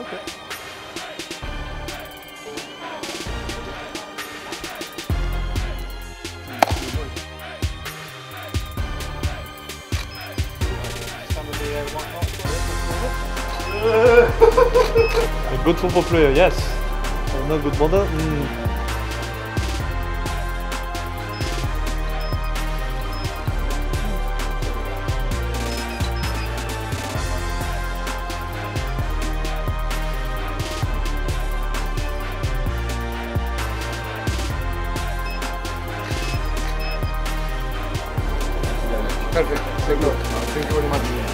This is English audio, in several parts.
Okay. a good football player, yes. I'm not good model. Mm. Perfect. Seguro. Thank you very much.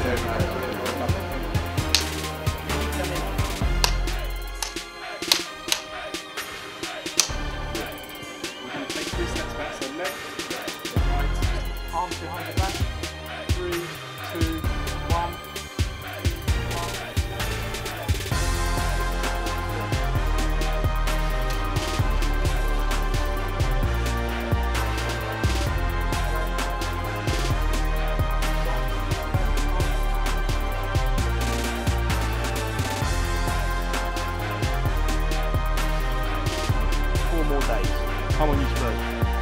Thank you. behind back. Three, two, one. Four more days. Come on, you Spurs.